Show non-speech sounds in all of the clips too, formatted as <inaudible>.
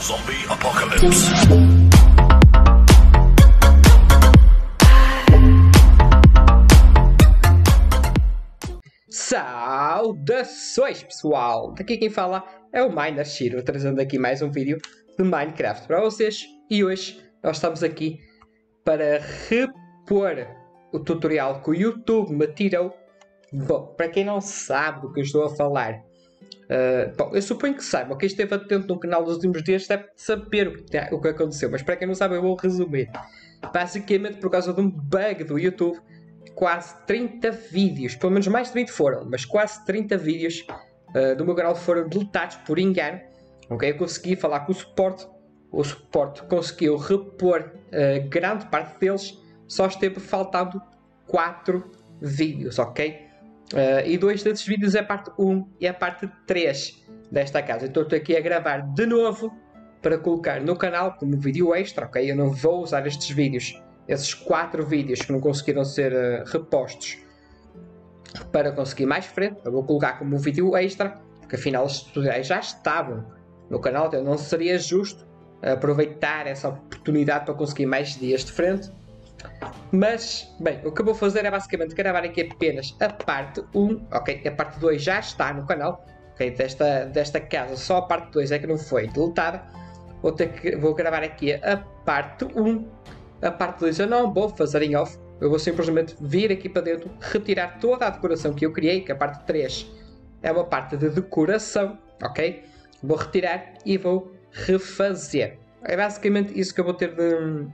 Zombie Apocalypse. Saudações pessoal! Aqui quem fala é o Miner Shiro, trazendo aqui mais um vídeo de Minecraft para vocês e hoje nós estamos aqui para repor o tutorial que o YouTube me tirou. Bom, para quem não sabe do que eu estou a falar, uh, bom, eu suponho que saibam, quem esteve atento no canal nos últimos dias deve saber o que, o que aconteceu, mas para quem não sabe eu vou resumir. Basicamente por causa de um bug do YouTube quase 30 vídeos, pelo menos mais de 20 foram, mas quase 30 vídeos uh, do meu canal foram deletados por engano. Ok, eu consegui falar com o suporte, o suporte conseguiu repor uh, grande parte deles, só esteve faltando 4 vídeos, ok? Uh, e dois desses vídeos é a parte 1 e a parte 3 desta casa. Então estou aqui a gravar de novo para colocar no canal como vídeo extra, ok? Eu não vou usar estes vídeos esses quatro vídeos que não conseguiram ser uh, repostos para conseguir mais frente. Eu vou colocar como vídeo extra, porque afinal os tutoriais já estavam no canal, então não seria justo aproveitar essa oportunidade para conseguir mais dias de frente. Mas, bem, o que eu vou fazer é basicamente gravar aqui apenas a parte 1, ok? A parte 2 já está no canal, ok? Desta, desta casa, só a parte 2 é que não foi deletada. Vou, ter que, vou gravar aqui a parte 1 a parte 2 eu não vou fazer em off, eu vou simplesmente vir aqui para dentro, retirar toda a decoração que eu criei, que a parte 3 é uma parte de decoração, ok? Vou retirar e vou refazer. É basicamente isso que eu vou ter de,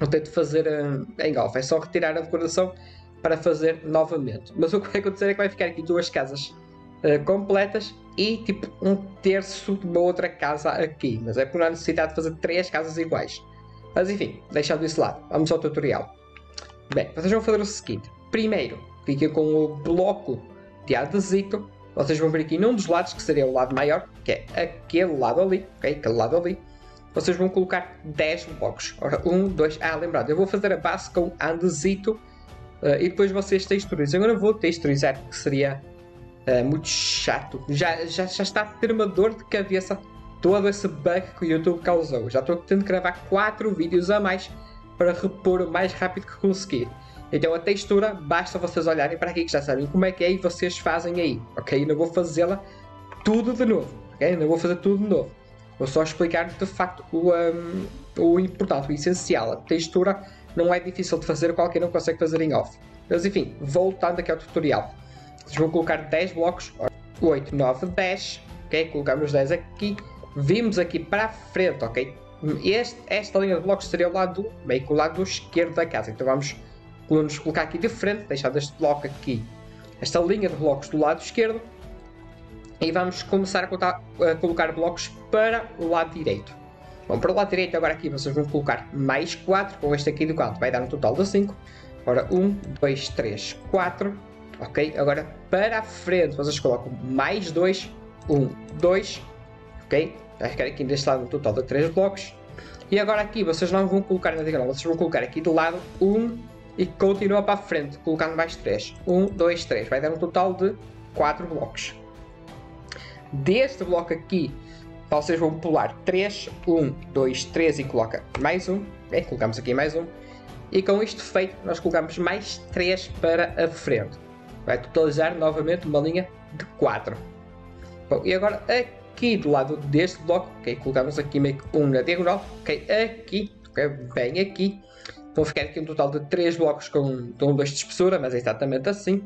vou ter de fazer eh, em off, é só retirar a decoração para fazer novamente. Mas o que vai acontecer é que vai ficar aqui duas casas uh, completas e tipo um terço de uma outra casa aqui. Mas é por não há necessidade de fazer três casas iguais. Mas enfim, deixando isso lado, vamos ao tutorial. Bem, vocês vão fazer o seguinte. Primeiro, fiquem com o bloco de adesivo. Vocês vão vir aqui num dos lados, que seria o lado maior, que é aquele lado ali, ok? Aquele lado ali. Vocês vão colocar 10 blocos. Ora, 1, 2, ah, lembrado, eu vou fazer a base com andesito uh, e depois vocês texturizam. Eu não vou texturizar, porque seria uh, muito chato. Já, já, já está a ter uma dor de cabeça todo esse bug que o YouTube causou. Já estou tentando gravar 4 vídeos a mais para repor o mais rápido que conseguir. Então a textura, basta vocês olharem para aqui que já sabem como é que é e vocês fazem aí, ok? Não vou fazê-la tudo de novo, ok? Não vou fazer tudo de novo. Vou só explicar de facto o, um, o importante, o essencial. A textura não é difícil de fazer, qualquer um consegue fazer em off. Mas enfim, voltando aqui ao tutorial. Vocês vão colocar 10 blocos, 8, 9, 10, ok? Colocamos 10 aqui vimos aqui para a frente, ok? Este, esta linha de blocos seria o lado, meio que o lado esquerdo da casa. Então vamos nos colocar aqui de frente, deixar este bloco aqui, esta linha de blocos do lado esquerdo. E vamos começar a, contar, a colocar blocos para o lado direito. Bom, para o lado direito agora aqui vocês vão colocar mais 4, com este aqui do canto vai dar um total de 5. Ora, 1, 2, 3, 4. Ok, agora para a frente vocês colocam mais 2, 1, 2, ok? Vai ficar aqui deste lado um total de 3 blocos. E agora aqui vocês não vão colocar na diagonal, vocês vão colocar aqui do lado 1 e continua para a frente, colocando mais 3. 1, 2, 3. Vai dar um total de 4 blocos. Deste bloco aqui, vocês vão pular 3, 1, 2, 3 e coloca mais um. É, colocamos aqui mais um. E com isto feito, nós colocamos mais 3 para a frente. Vai totalizar novamente uma linha de 4. Bom, e agora aqui do lado deste bloco, ok? Colocamos aqui meio que um na diagonal, ok? Aqui, ok? Bem aqui. Vão ficar aqui um total de 3 blocos com 1, 2 de espessura, mas é exatamente assim.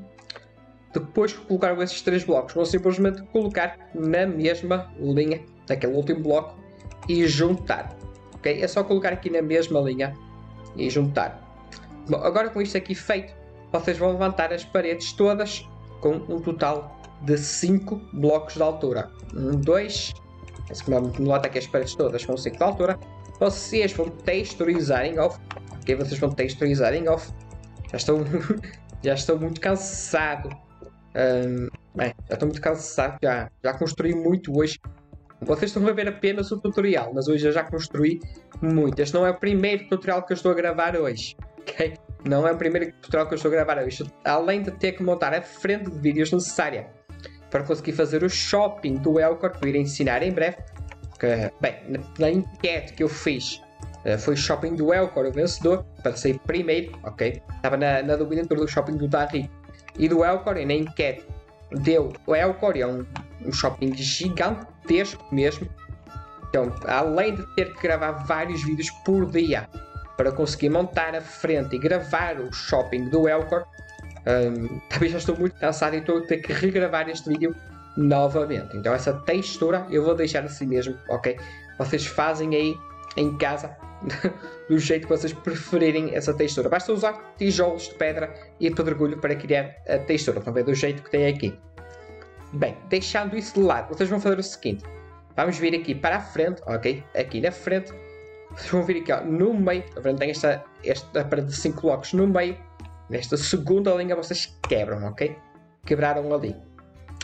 Depois que colocaram esses 3 blocos, vão simplesmente colocar na mesma linha daquele último bloco e juntar. Ok? É só colocar aqui na mesma linha e juntar. Bom, agora com isto aqui feito, vocês vão levantar as paredes todas com um total de 5 blocos de altura. 1, 2, nota que as paredes todas com 5 de altura. Vocês vão texturizar em off. Ok, vocês vão texturizar em off. Já estou, <laughs> já estou muito cansado. Um, bem, já estou muito cansado. Já, já construí muito hoje. Vocês estão a ver apenas o tutorial, mas hoje eu já construí muito. Este não é o primeiro tutorial que eu estou a gravar hoje. Ok? Não é o primeiro tutorial que eu estou a gravar hoje. Além de ter que montar a frente de vídeos necessária para conseguir fazer o shopping do Elcor que eu irei ensinar em breve. bem, na, enquete que eu fiz, uh, foi o shopping do Elcor o vencedor, para sair primeiro, ok? Estava na, na dúvida entre o shopping do Darry e do Elcor, e na enquete deu o Elcor, é um, um shopping gigantesco mesmo. Então, além de ter que gravar vários vídeos por dia para conseguir montar a frente e gravar o shopping do Elcor, um, <laughs> talvez já estou muito cansado e estou a ter que regravar este vídeo novamente. Então essa textura eu vou deixar assim mesmo, ok? Vocês fazem aí em casa <laughs> do jeito que vocês preferirem essa textura. Basta usar tijolos de pedra e pedregulho para criar a textura. Estão a ver do jeito que tem aqui. Bem, deixando isso de lado, vocês vão fazer o seguinte. Vamos vir aqui para a frente, ok? Aqui na frente. Vocês vão vir aqui ó, no meio. Frente tem esta, esta parede de 5 blocos no meio. Nesta segunda linha vocês quebram, ok? Quebraram ali.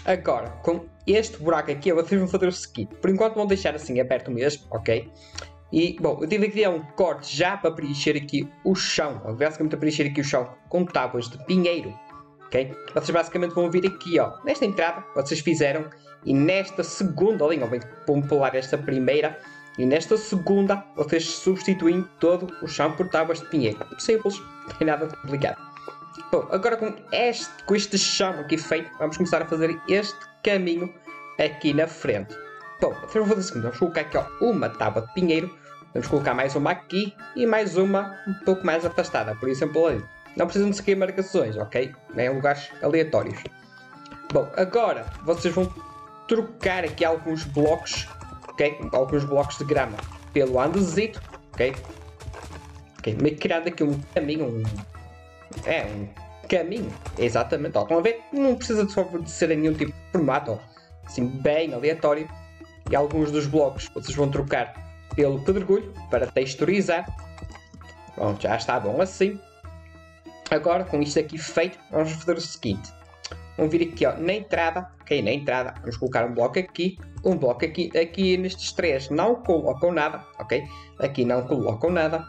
Agora, com este buraco aqui, vocês vão fazer o seguinte. Por enquanto vão deixar assim aberto mesmo, ok? E, bom, eu tive que criar um corte já para preencher aqui o chão. Basicamente para preencher aqui o chão com tábuas de pinheiro, ok? Vocês basicamente vão vir aqui, ó, nesta entrada, vocês fizeram, e nesta segunda linha, bem, vão pular esta primeira, e nesta segunda, vocês substituem todo o chão por tábuas de pinheiro. Simples, não tem nada de complicado. Bom, agora com este, com este chão aqui feito, vamos começar a fazer este caminho aqui na frente. Bom, vamos fazer o seguinte, vamos colocar aqui ó, uma tábua de pinheiro, vamos colocar mais uma aqui e mais uma um pouco mais afastada, por exemplo ali. Não precisam de seguir marcações, ok? Em lugares aleatórios. Bom, agora vocês vão trocar aqui alguns blocos, ok? Alguns blocos de grama pelo andezito, ok? Ok, meio criando aqui um caminho, um é um caminho, exatamente. Ó, estão a ver? Não precisa de ser em nenhum tipo de formato, ó. assim, bem aleatório. E alguns dos blocos vocês vão trocar pelo pedregulho para texturizar. Bom, já está bom assim. Agora, com isto aqui feito, vamos fazer o seguinte. Vamos vir aqui ó, na entrada, ok, na entrada, vamos colocar um bloco aqui, um bloco aqui, aqui nestes três não colocam nada, ok? Aqui não colocam nada.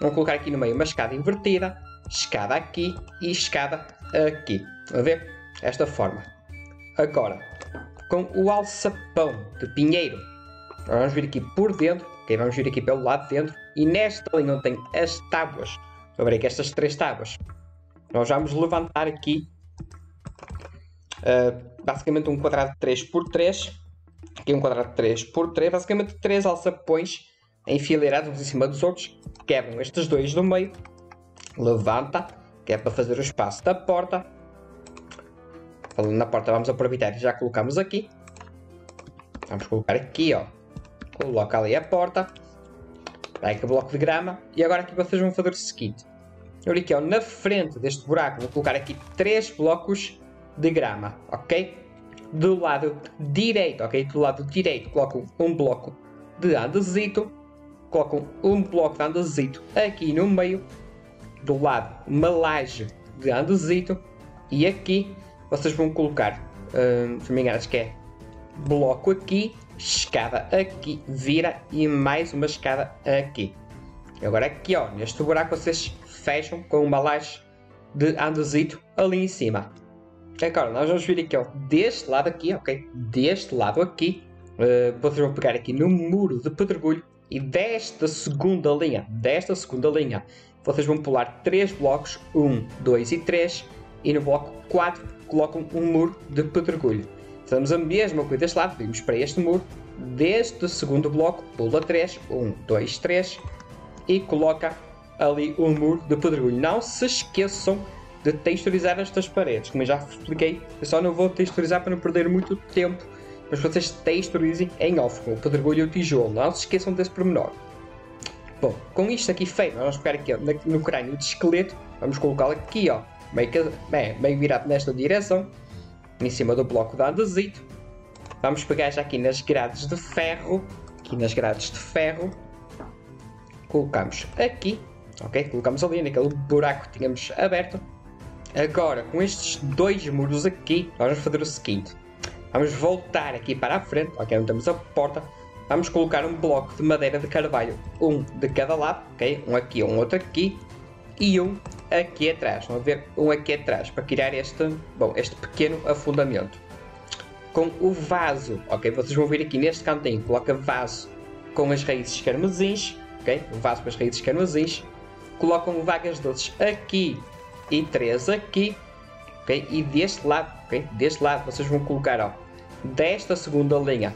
Vamos colocar aqui no meio uma escada invertida, escada aqui e escada aqui. A ver? Esta forma. Agora, com o alçapão de pinheiro, vamos vir aqui por dentro, okay? vamos vir aqui pelo lado de dentro, e nesta linha onde tem as tábuas, ver aqui estas três tábuas, nós vamos levantar aqui uh, basicamente um quadrado de 3 por 3 aqui um quadrado de 3 por 3 basicamente três alçapões enfileirados uns em cima dos outros, quebram estes dois do meio levanta, que é para fazer o espaço da porta. Falando na porta, vamos aproveitar e já colocamos aqui. Vamos colocar aqui, ó. Coloca ali a porta. Vai aqui o bloco de grama. E agora aqui vocês vão fazer o seguinte. Eu aqui, ó, na frente deste buraco, vou colocar aqui três blocos de grama, ok? Do lado direito, ok? Do lado direito, colocam um bloco de andesito. Colocam um bloco de andesito aqui no meio do lado uma laje de andesito e aqui vocês vão colocar, hum, se não me engano, acho que é bloco aqui, escada aqui, vira e mais uma escada aqui. Agora aqui, ó, neste buraco vocês fecham com uma laje de andesito ali em cima. Agora, nós vamos vir aqui, ó, deste lado aqui, ok? Deste lado aqui, uh, vocês vão pegar aqui no muro de pedregulho e desta segunda linha, desta segunda linha, vocês vão pular 3 blocos, 1, 2 e 3, e no bloco 4 colocam um muro de pedregulho. Fazemos a mesma coisa deste lado, vimos para este muro, deste segundo bloco, pula 3, 1, 2, 3, e coloca ali um muro de pedregulho. Não se esqueçam de texturizar estas paredes, como eu já expliquei, eu só não vou texturizar para não perder muito tempo, mas vocês texturizem em off, com o pedregulho e o tijolo, não se esqueçam desse pormenor. Bom, com isto aqui feito, vamos pegar aqui no crânio de esqueleto, vamos colocá-lo aqui, ó, meio, bem, meio virado nesta direção, em cima do bloco de andesito. Vamos pegar já aqui nas grades de ferro, aqui nas grades de ferro, colocamos aqui, ok? Colocamos ali naquele buraco que tínhamos aberto. Agora, com estes dois muros aqui, vamos fazer o seguinte. Vamos voltar aqui para a frente, ok? Onde temos a porta Vamos colocar um bloco de madeira de carvalho, um de cada lado, ok? Um aqui, um outro aqui e um aqui atrás. Vamos ver um aqui atrás para criar este, bom, este pequeno afundamento. Com o vaso, ok? Vocês vão ver aqui neste cantinho, coloca vaso com as raízes carmesins, ok? Vaso com as raízes carmesins. Colocam vagas doces aqui e três aqui, ok? E deste lado, ok? Deste lado vocês vão colocar, ó, desta segunda linha,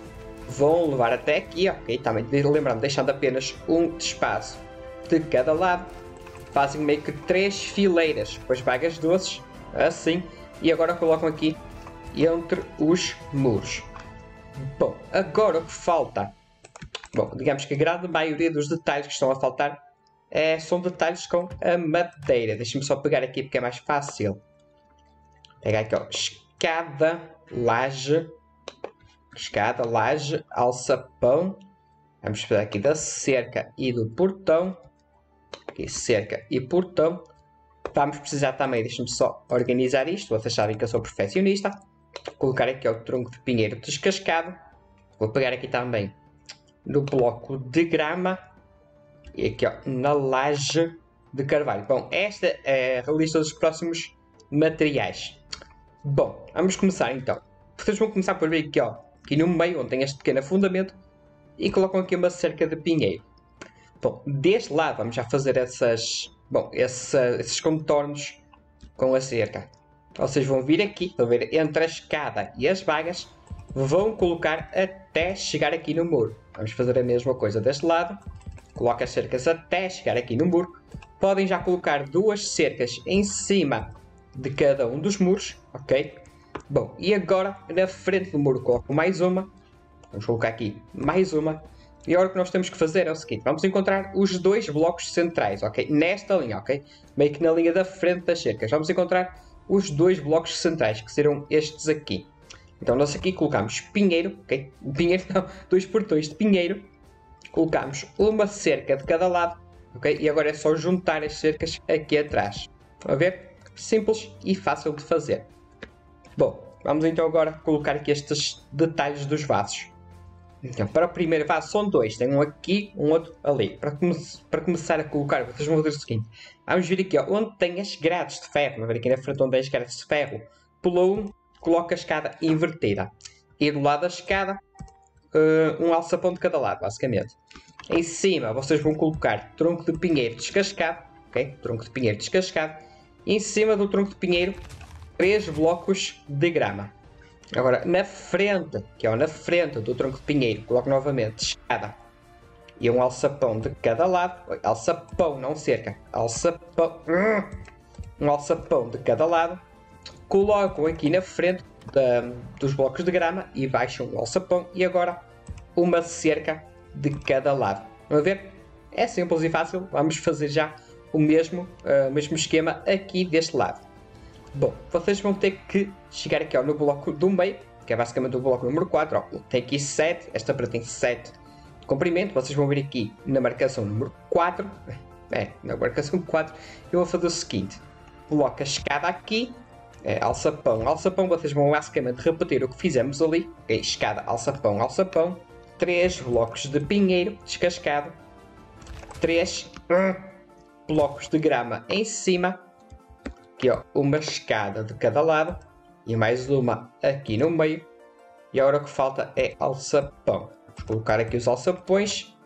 vão levar até aqui, ok? Também lembrando, deixando apenas um espaço de cada lado. Fazem meio que três fileiras com as vagas doces, assim. E agora colocam aqui entre os muros. Bom, agora o que falta? Bom, digamos que a grande maioria dos detalhes que estão a faltar é, são detalhes com a madeira. Deixa-me só pegar aqui porque é mais fácil. Pegar aqui, ó, escada, laje, escada, laje, alçapão. Vamos pegar aqui da cerca e do portão. Aqui, cerca e portão. Vamos precisar também, deixa-me só organizar isto. Vocês sabem que eu sou perfeccionista colocar aqui o tronco de pinheiro descascado. Vou pegar aqui também no bloco de grama e aqui ó, na laje de carvalho. Bom, esta é a lista dos próximos materiais. Bom, vamos começar então. Vocês vão começar por ver aqui, ó, aqui no meio, onde tem este pequeno fundamento, e colocam aqui uma cerca de pinheiro. Bom, deste lado vamos já fazer essas, bom, esses contornos com a cerca. Vocês vão vir aqui, estão ver, entre a escada e as vagas, vão colocar até chegar aqui no muro. Vamos fazer a mesma coisa deste lado. Coloca as cercas até chegar aqui no muro. Podem já colocar duas cercas em cima de cada um dos muros, ok? Bom, e agora na frente do muro coloco mais uma. Vamos colocar aqui mais uma. E agora o que nós temos que fazer é o seguinte: vamos encontrar os dois blocos centrais, ok? Nesta linha, ok? Meio que na linha da frente das cercas. Vamos encontrar os dois blocos centrais, que serão estes aqui. Então nós aqui colocamos pinheiro, ok? Pinheiro <laughs> não, dois portões de pinheiro. Colocamos uma cerca de cada lado, ok? E agora é só juntar as cercas aqui atrás. A ver? Simples e fácil de fazer. Bom, vamos então agora colocar aqui estes detalhes dos vasos. Então, para o primeiro vaso são dois, tem um aqui, um outro ali. Para, come para começar a colocar, vocês vão fazer o seguinte: vamos vir aqui ó, onde tem as grades de ferro, vamos ver aqui na frente onde tem as grades de ferro. Pulou um, coloca a escada invertida. E do lado da escada, uh, um alçapão de cada lado, basicamente. Em cima, vocês vão colocar tronco de pinheiro descascado, ok? Tronco de pinheiro descascado. E em cima do tronco de pinheiro, três blocos de grama. Agora, na frente, que é na frente do tronco de pinheiro, coloco novamente escada e um alçapão de cada lado. Alçapão, não cerca. Alçapão. Um alçapão de cada lado. Colocam aqui na frente da, dos blocos de grama e baixam o alçapão. E agora uma cerca de cada lado. Vamos ver? É simples e fácil. Vamos fazer já o mesmo, uh, mesmo esquema aqui deste lado. Bom, vocês vão ter que chegar aqui ó, no bloco do meio, que é basicamente o bloco número 4. Ó. Tem aqui 7, esta para tem 7 de comprimento. Vocês vão vir aqui na marcação número 4. <laughs> É, na marcação 4. Eu vou fazer o seguinte: coloco a escada aqui, é, alçapão, alçapão. Vocês vão basicamente repetir o que fizemos ali: é, escada, alçapão, alçapão. 3 blocos de pinheiro descascado. 3 blocos de grama em cima aqui ó, uma escada de cada lado e mais uma aqui no meio. E agora o que falta é alçapão. Vamos colocar aqui os alçapões,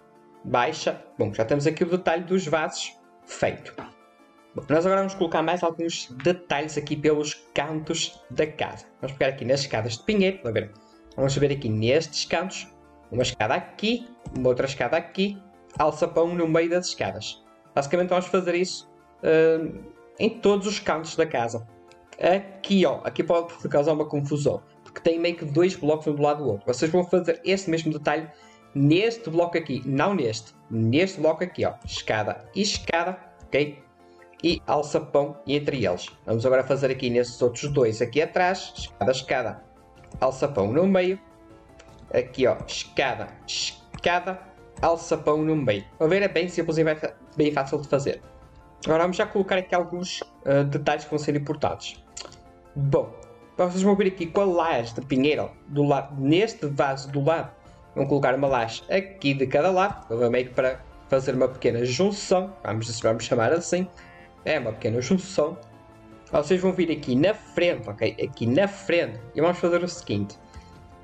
baixa. Bom, já temos aqui o detalhe dos vasos feito. Bom, nós agora vamos colocar mais alguns detalhes aqui pelos cantos da casa. Vamos pegar aqui nas escadas de pinheiro, vamos ver. Vamos ver aqui nestes cantos, uma escada aqui, uma outra escada aqui, alçapão no meio das escadas. Basicamente vamos fazer isso uh, em todos os cantos da casa. Aqui, ó, aqui pode causar uma confusão, porque tem meio que dois blocos um do lado do outro. Vocês vão fazer esse mesmo detalhe neste bloco aqui, não neste, neste bloco aqui, ó, escada e escada, ok? E alçapão entre eles. Vamos agora fazer aqui nesses outros dois aqui atrás, escada, escada, alçapão no meio. Aqui, ó, escada, escada, alçapão no meio. A ver, é bem simples e bem fácil de fazer. Agora vamos já colocar aqui alguns uh, detalhes que vão ser importantes. Bom, vocês vão ver aqui com a laje de pinheiro do lado, neste vaso do lado, vão colocar uma laje aqui de cada lado, meio que para fazer uma pequena junção, vamos, vamos chamar assim, é uma pequena junção. Vocês vão vir aqui na frente, ok? Aqui na frente, e vamos fazer o seguinte.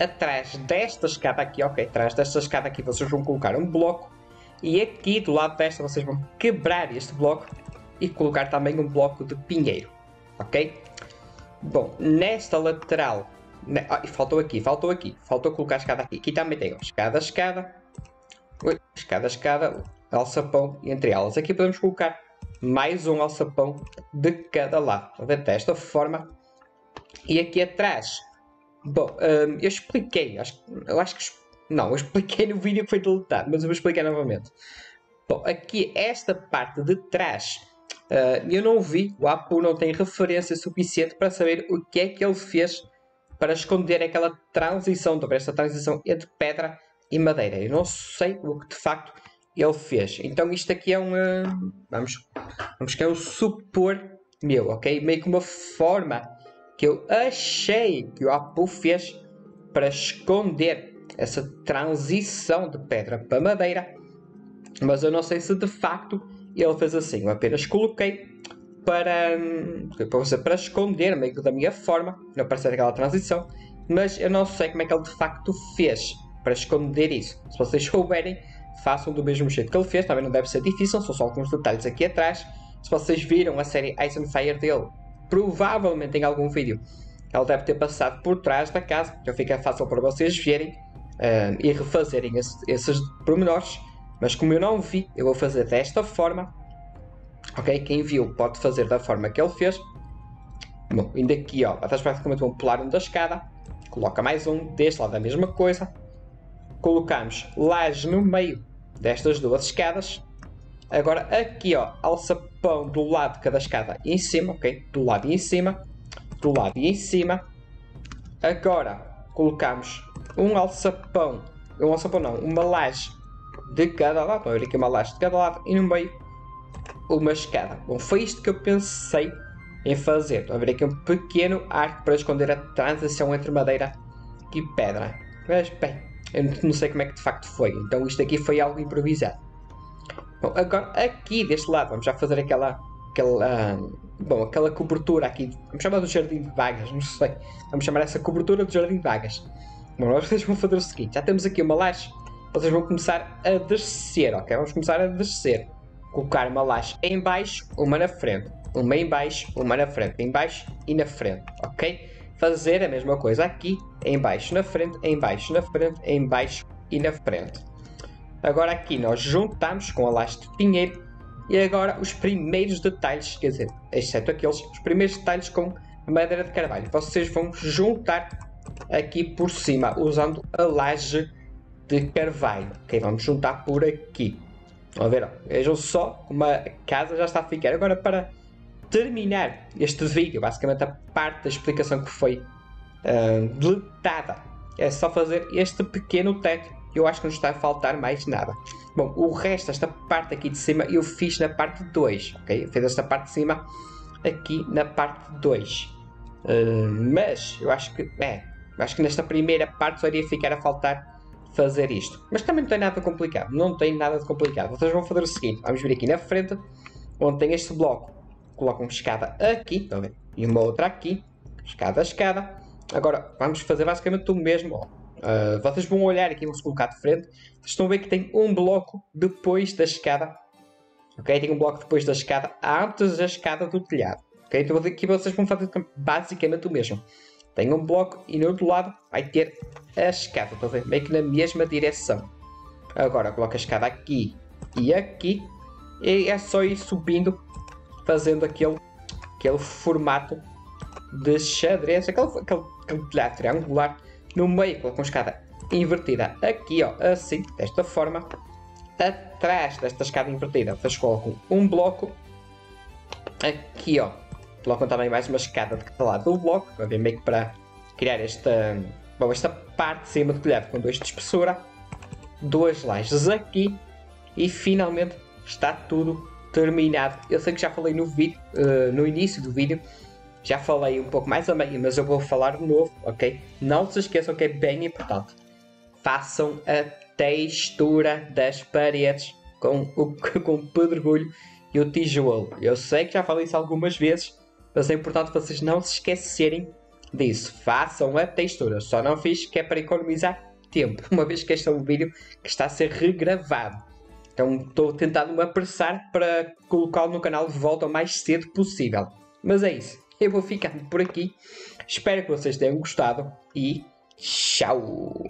atrás desta escada aqui, ok, atrás desta escada aqui vocês vão colocar um bloco e aqui do lado desta vocês vão quebrar este bloco e colocar também um bloco de pinheiro, ok? Bom, nesta lateral, ne... ah, faltou aqui, faltou aqui, faltou colocar a escada aqui, aqui também tem ó, escada, escada, Ui, escada, escada, alçapão entre elas aqui podemos colocar mais um alçapão de cada lado, desta forma e aqui atrás Bom, um, eu expliquei, acho, eu acho que. Não, eu expliquei no vídeo que foi deletado, mas eu vou explicar novamente. Bom, aqui, esta parte de trás, uh, eu não vi, o Apu não tem referência suficiente para saber o que é que ele fez para esconder aquela transição, sobre esta transição entre pedra e madeira. Eu não sei o que de facto ele fez. Então isto aqui é um. Uh, vamos, vamos que é um supor meu, ok? Meio que uma forma que eu achei que o Apu fez para esconder essa transição de pedra para madeira, mas eu não sei se de facto ele fez assim. Eu apenas coloquei para, para, para esconder meio da minha forma, não parecer aquela transição, mas eu não sei como é que ele de facto fez para esconder isso. Se vocês souberem, façam do mesmo jeito que ele fez, também não deve ser difícil, são só alguns detalhes aqui atrás. Se vocês viram a série Ice and Fire dele, provavelmente em algum vídeo. Ele deve ter passado por trás da casa, então fica fácil para vocês verem uh, e refazerem esse, esses pormenores. Mas como eu não vi, eu vou fazer desta forma. Ok? Quem viu pode fazer da forma que ele fez. Bom, indo aqui, ó, atrás praticamente vão pular um da escada. Coloca mais um, deste lado a mesma coisa. Colocamos laje no meio destas duas escadas. Agora aqui, ó, alçapão do lado de cada escada em cima, ok? Do lado e em cima, do lado e em cima. Agora colocamos um alçapão, um alçapão não, uma laje de cada lado, olha aqui uma laje de cada lado e no meio uma escada. Bom, foi isto que eu pensei em fazer. Estou a ver aqui um pequeno arco para esconder a transição entre madeira e pedra. Mas, bem, eu não sei como é que de facto foi. Então isto aqui foi algo improvisado. Bom, agora aqui deste lado vamos já fazer aquela, aquela, bom, aquela cobertura aqui, vamos chamar do jardim de vagas, não sei, vamos chamar essa cobertura do jardim de vagas. Bom, <laughs> vocês vão fazer o seguinte, já temos aqui uma laje, vocês vão começar a descer, ok? Vamos começar a descer. Colocar uma laje em baixo, uma na frente. Uma em baixo, uma na frente. Em baixo e na frente, ok? Fazer a mesma coisa aqui, em baixo, na frente, em baixo, na frente, em baixo e na frente. Agora aqui nós juntamos com a laje de pinheiro e agora os primeiros detalhes, quer dizer, exceto aqueles, os primeiros detalhes com madeira de carvalho. Vocês vão juntar aqui por cima usando a laje de carvalho. Ok, vamos juntar por aqui. Vamos ver, ó. vejam só como a casa já está a ficar. Agora para terminar este vídeo, basicamente a parte da explicação que foi uh, deletada, é só fazer este pequeno teto eu acho que não está a faltar mais nada. Bom, o resto, esta parte aqui de cima, eu fiz na parte 2, ok? Fiz esta parte de cima aqui na parte 2. Uh, eh, mas, eu acho que, é, acho que nesta primeira parte só iria ficar a faltar fazer isto. Mas também não tem nada complicado, não tem nada de complicado. Vocês vão fazer o seguinte, vamos vir aqui na frente, onde tem este bloco. Coloco uma escada aqui, ver? E uma outra aqui, escada a escada. Agora, vamos fazer basicamente o mesmo, ó Uh, vocês vão olhar aqui, vão-se colocar de frente. Vocês estão a ver que tem um bloco depois da escada. Ok? Tem um bloco depois da escada, antes da escada do telhado. Ok? Então aqui vocês vão fazer basicamente o mesmo. Tem um bloco e no outro lado vai ter a escada. Estão a ver? Meio que na mesma direção. Agora coloca a escada aqui e aqui. E é só ir subindo, fazendo aquele, aquele formato de xadrez. Aquele, aquele, aquele telhado triangular no meio com a escada invertida aqui, ó, assim, desta forma. Atrás desta escada invertida, vocês colocam um bloco. Aqui, ó, colocam também mais uma escada de cada lado do bloco, meio que para criar esta, bom, esta parte de cima do telhado com 2 de espessura. Duas lajes aqui e finalmente está tudo terminado. Eu sei que já falei no vídeo, uh, no início do vídeo, já falei um pouco mais a meio, mas eu vou falar de novo, ok? Não se esqueçam que é bem importante. Façam a textura das paredes com o, <laughs> com pedregulho e o tijolo. Eu sei que já falei isso algumas vezes, mas é importante vocês não se esquecerem disse, façam a textura. Só não fiz que é para economizar tempo, <laughs> uma vez que este é um vídeo que está a ser regravado. Então estou tentando me apressar para colocá-lo no canal de volta o mais cedo possível. Mas é isso. Eu vou ficando por aqui. Espero que vocês tenham gostado e tchau!